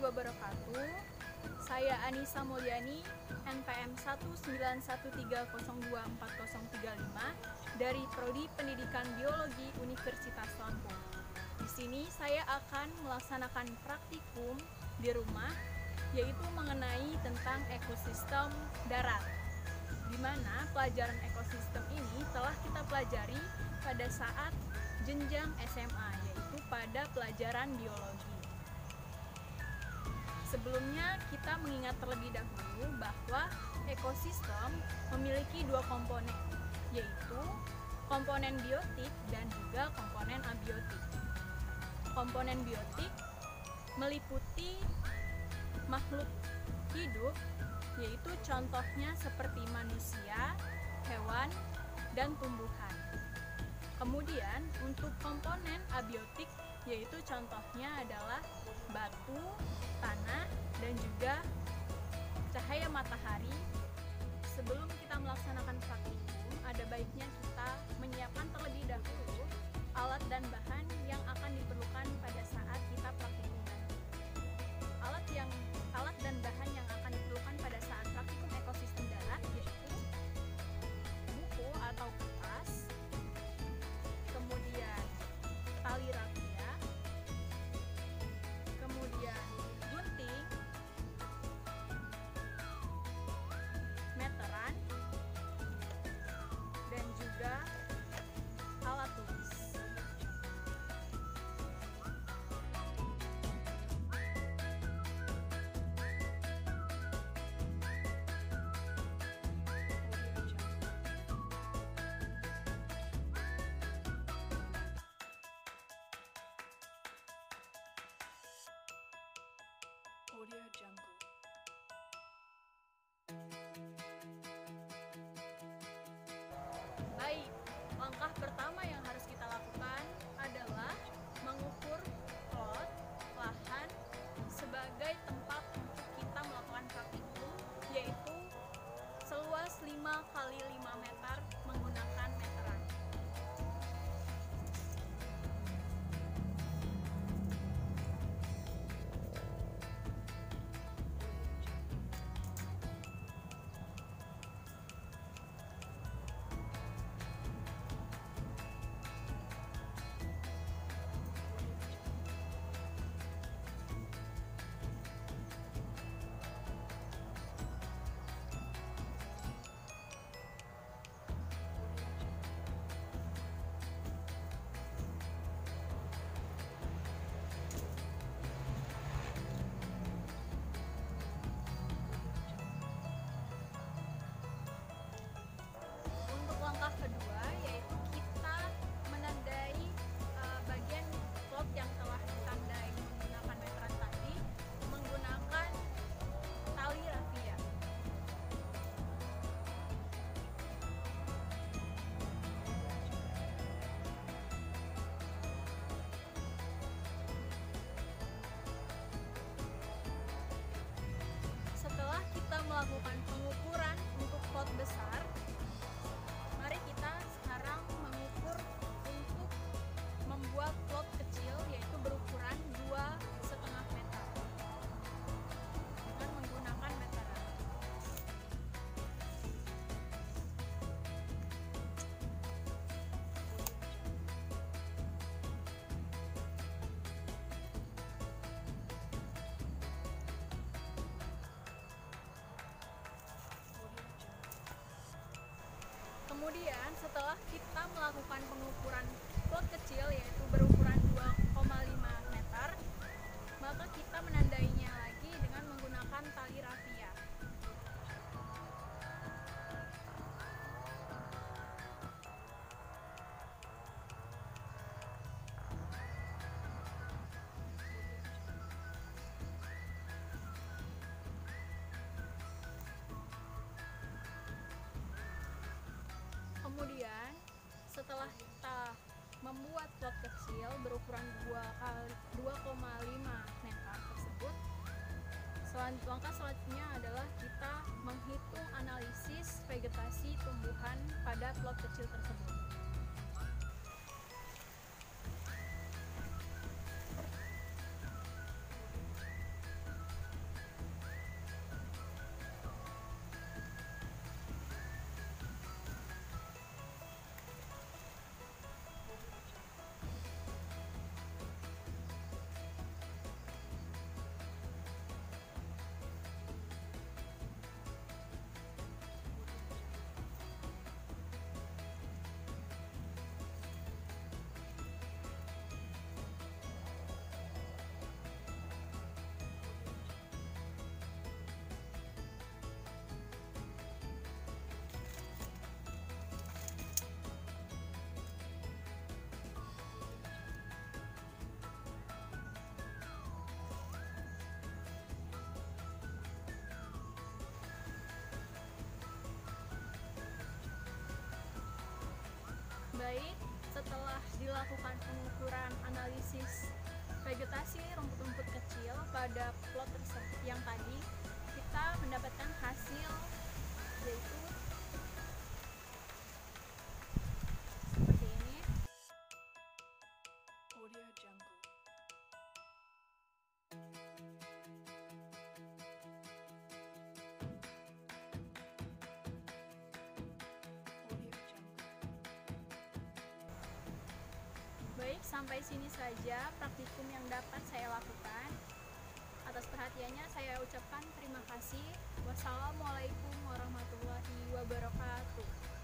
wabarakatuh. Saya Anissa Mulyani, NPM 191302435 dari Prodi Pendidikan Biologi Universitas Lampung. Di sini saya akan melaksanakan praktikum di rumah yaitu mengenai tentang ekosistem darat. Di mana pelajaran ekosistem ini telah kita pelajari pada saat jenjang SMA yaitu pada pelajaran biologi. Sebelumnya kita mengingat terlebih dahulu bahwa ekosistem memiliki dua komponen, yaitu komponen biotik dan juga komponen abiotik. Komponen biotik meliputi makhluk hidup, yaitu contohnya seperti manusia, hewan, dan tumbuhan. Kemudian untuk komponen abiotik yaitu contohnya adalah batu, tanah, dan juga cahaya matahari. Sebelum kita melaksanakan praktikum, ada baiknya kita menyiapkan terlebih dahulu alat dan bahan yang akan diperlukan pada saat melakukan pengukuran untuk plot besar, Kemudian setelah kita melakukan pengukuran setelah kita membuat plot kecil berukuran 2 kali 2,5 meter tersebut langkah selanjutnya adalah kita menghitung analisis vegetasi tumbuhan pada plot kecil tersebut. Baik, setelah dilakukan pengukuran analisis vegetasi rumput-rumput kecil pada plot tersebut. Yang tadi kita mendapatkan hasil yaitu sampai sini saja praktikum yang dapat saya lakukan. Atas perhatiannya saya ucapkan terima kasih. Wassalamualaikum warahmatullahi wabarakatuh.